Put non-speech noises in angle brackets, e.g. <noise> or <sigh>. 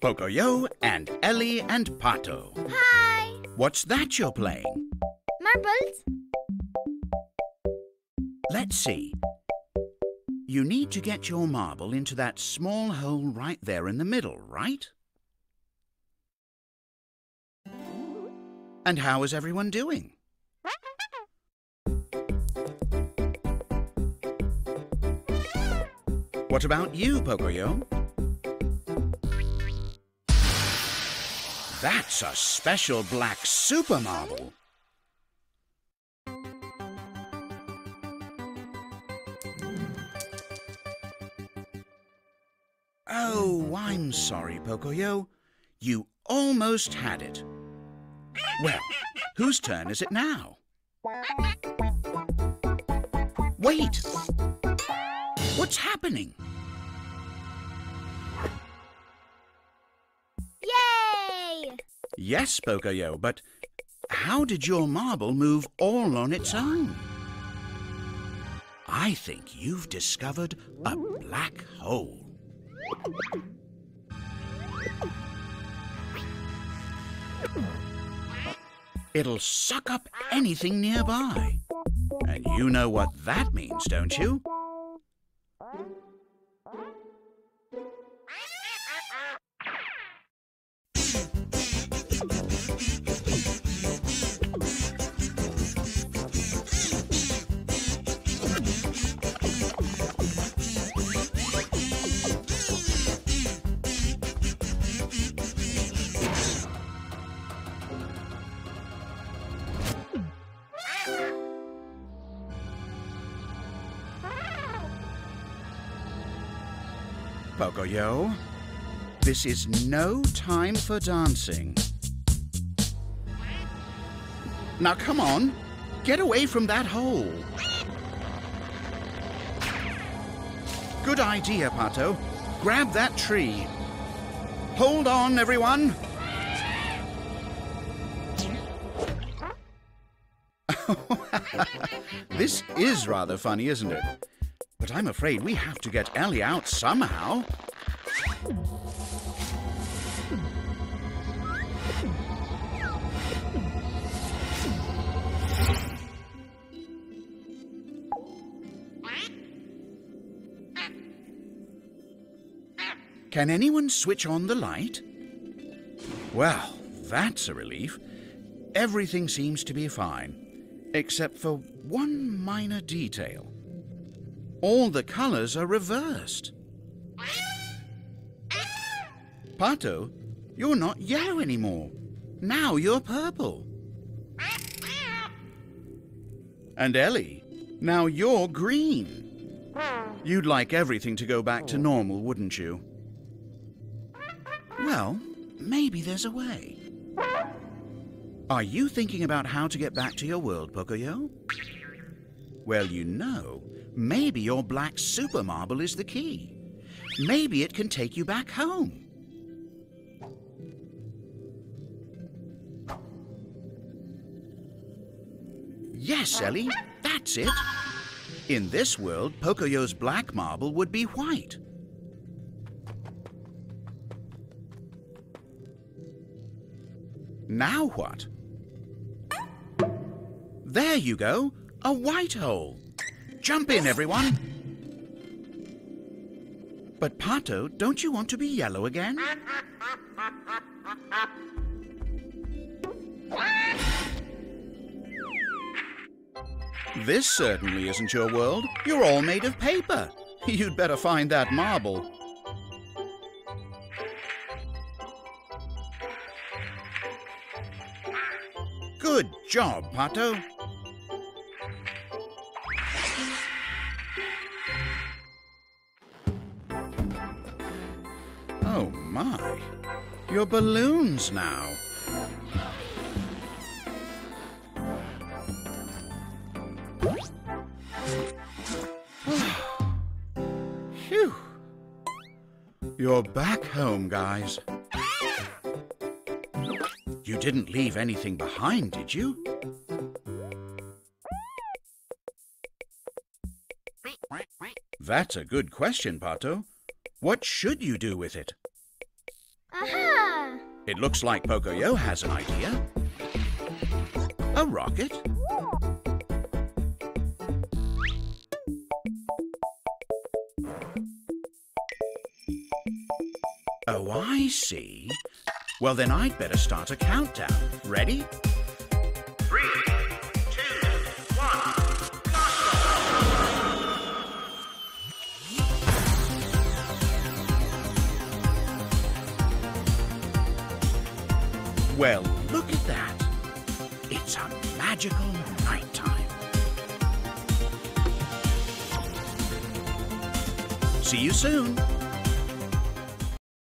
Pocoyo and Ellie and Pato. Hi. What's that you're playing? Marbles? Let's see. You need to get your marble into that small hole right there in the middle, right? And how is everyone doing? What about you, Pocoyo? That's a special black super marble. Oh, I'm sorry, Pocoyo. You almost had it. Well, whose turn is it now? Wait! What's happening? Yay! Yes, Pocoyo, but how did your marble move all on its own? I think you've discovered a black hole. It'll suck up anything nearby. And you know what that means, don't you? Pocoyo, this is no time for dancing. Now come on, get away from that hole. Good idea, Pato. Grab that tree. Hold on, everyone. <laughs> this is rather funny, isn't it? But I'm afraid we have to get Ellie out somehow. Can anyone switch on the light? Well, that's a relief. Everything seems to be fine, except for one minor detail. All the colors are reversed. Pato, you're not yellow anymore. Now you're purple. And Ellie, now you're green. You'd like everything to go back to normal, wouldn't you? Well, maybe there's a way. Are you thinking about how to get back to your world, Pocoyo? Well, you know, maybe your black super marble is the key. Maybe it can take you back home. Yes, Ellie, that's it. In this world, Pocoyo's black marble would be white. Now what? There you go, a white hole. Jump in, everyone. But Pato, don't you want to be yellow again? This certainly isn't your world. You're all made of paper. <laughs> You'd better find that marble. Good job, Pato. Oh my, you're balloons now. Phew. You're back home, guys. You didn't leave anything behind, did you? That's a good question, Pato. What should you do with it? Aha! It looks like Pocoyo has an idea. A rocket? Oh, I see. Well, then I'd better start a countdown. Ready? Three, Well, look at that. It's a magical nighttime. See you soon.